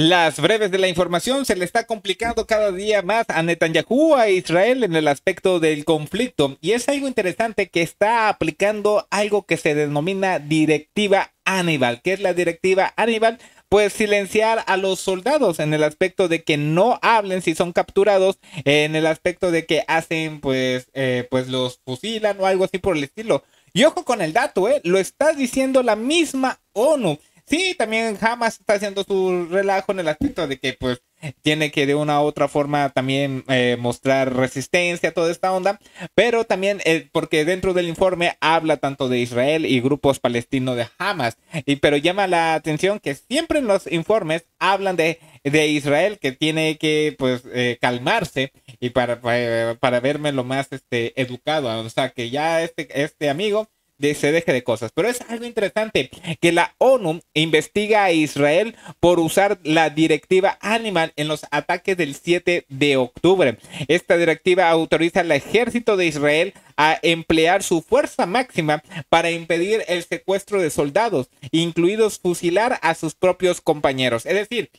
Las breves de la información se le está complicando cada día más a Netanyahu, a Israel en el aspecto del conflicto. Y es algo interesante que está aplicando algo que se denomina directiva Aníbal. ¿Qué es la directiva Aníbal? Pues silenciar a los soldados en el aspecto de que no hablen si son capturados, en el aspecto de que hacen, pues, eh, pues los fusilan o algo así por el estilo. Y ojo con el dato, ¿eh? Lo está diciendo la misma ONU. Sí, también Hamas está haciendo su relajo en el aspecto de que pues tiene que de una u otra forma también eh, mostrar resistencia a toda esta onda, pero también eh, porque dentro del informe habla tanto de Israel y grupos palestinos de Hamas, y pero llama la atención que siempre en los informes hablan de, de Israel que tiene que pues eh, calmarse y para, para, para, verme lo más este, educado, o sea que ya este, este amigo de, se deje de cosas. Pero es algo interesante que la ONU investiga a Israel por usar la directiva Animal en los ataques del 7 de octubre. Esta directiva autoriza al ejército de Israel a emplear su fuerza máxima para impedir el secuestro de soldados, incluidos fusilar a sus propios compañeros. Es decir,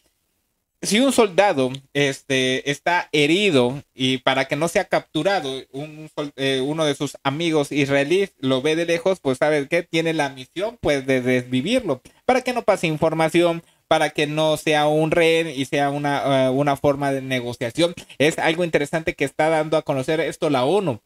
si un soldado este, está herido y para que no sea capturado, eh, uno de sus amigos israelíes lo ve de lejos, pues sabe que tiene la misión pues de desvivirlo, para que no pase información, para que no sea un rehén y sea una, eh, una forma de negociación. Es algo interesante que está dando a conocer esto la ONU.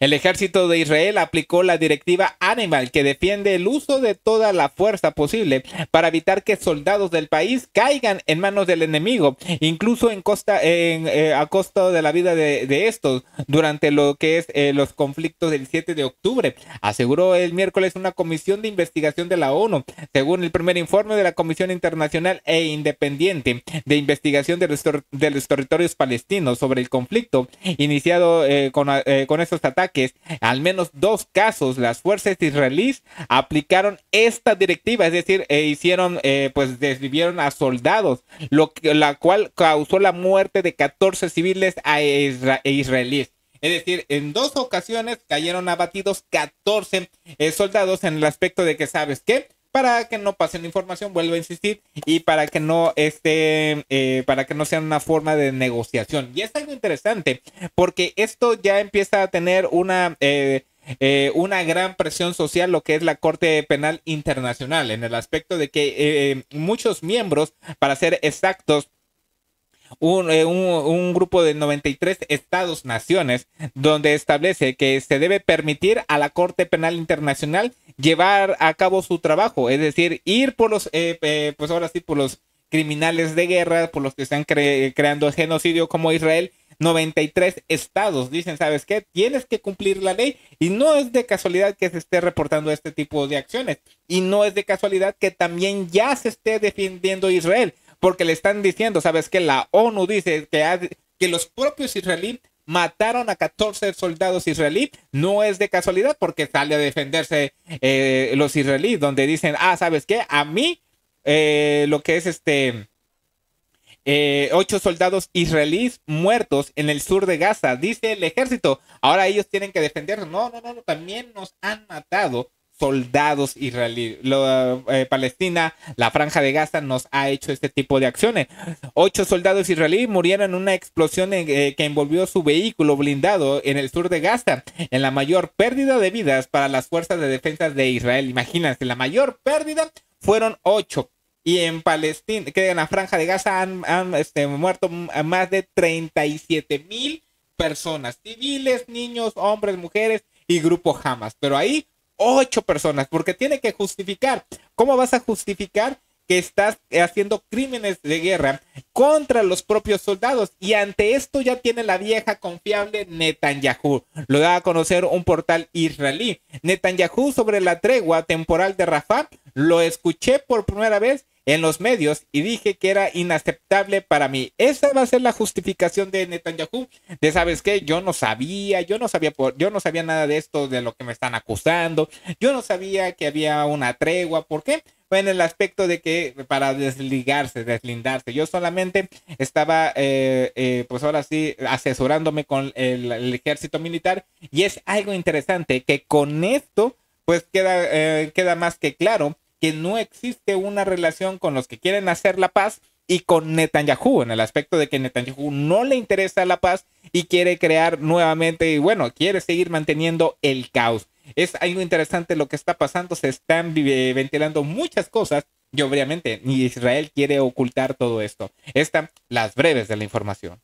El ejército de Israel aplicó la directiva Animal que defiende el uso de toda la fuerza posible para evitar que soldados del país caigan en manos del enemigo, incluso eh, a costa de la vida de, estos durante lo que es eh, los conflictos del 7 de octubre, aseguró el miércoles una comisión de investigación de la ONU, según el primer informe de la Comisión Internacional e Independiente de Investigación de los, de los Territorios Palestinos sobre el conflicto iniciado eh, con, con estos ataques, al menos dos casos, las fuerzas israelíes aplicaron esta directiva, es decir, eh, hicieron, eh, pues desvivieron a soldados, lo que, la cual causó la muerte de 14 civiles a israelíes. Es decir, en dos ocasiones cayeron abatidos 14 eh, soldados en el aspecto de que, ¿sabes qué? Para que no pasen información, vuelvo a insistir, y para que no esté, eh, para que no sea una forma de negociación. Y es algo interesante, porque esto ya empieza a tener una, eh, eh, una gran presión social, lo que es la Corte Penal Internacional, en el aspecto de que muchos miembros, para ser exactos, eh, un, un, grupo de 93 estados naciones donde establece que se debe permitir a la Corte Penal Internacional llevar a cabo su trabajo, es decir, ir por los, eh, eh, pues ahora sí, por los criminales de guerra, por los que están creando genocidio como Israel. 93 estados dicen, ¿sabes qué? Tienes que cumplir la ley y no es de casualidad que se esté reportando este tipo de acciones y no es de casualidad que también ya se esté defendiendo Israel porque le están diciendo, ¿sabes que La ONU dice que, que los propios israelíes mataron a 14 soldados israelíes, no es de casualidad porque sale a defenderse eh, los israelíes, donde dicen, ah, ¿sabes qué? A mí, eh, lo que es este, eh, ocho soldados israelíes muertos en el sur de Gaza, dice el ejército, ahora ellos tienen que defenderse, no, no, no, también nos han matado soldados israelíes. Eh, Palestina, la franja de Gaza nos ha hecho este tipo de acciones. Ocho soldados israelíes murieron en una explosión eh, que envolvió su vehículo blindado en el sur de Gaza, en la mayor pérdida de vidas para las fuerzas de defensa de Israel. Imagínense, la mayor pérdida fueron ocho. Y en Palestina, que en la franja de Gaza han, este, muerto más de 37 mil personas, civiles, niños, hombres, mujeres y grupo Hamas. Pero ahí ocho personas, porque tiene que justificar. ¿Cómo vas a justificar que estás haciendo crímenes de guerra contra los propios soldados? Y ante esto ya tiene la vieja confiable Netanyahu. Lo da a conocer un portal israelí. Netanyahu sobre la tregua temporal de Rafah. Lo escuché por primera vez en los medios y dije que era inaceptable para mí. Esa va a ser la justificación de Netanyahu. De sabes qué, yo no sabía, yo no sabía por, yo no sabía nada de esto de lo que me están acusando. Yo no sabía que había una tregua. ¿Por qué? en el aspecto de que para desligarse, deslindarse. Yo solamente estaba, eh, eh, pues ahora sí, asesorándome con el, ejército militar y es algo interesante que con esto, pues queda, eh, queda más que claro que no existe una relación con los que quieren hacer la paz y con Netanyahu, en el aspecto de que Netanyahu no le interesa la paz y quiere crear nuevamente, y bueno, quiere seguir manteniendo el caos. Es algo interesante lo que está pasando, se están ventilando muchas cosas y obviamente Israel quiere ocultar todo esto. Están las breves de la información.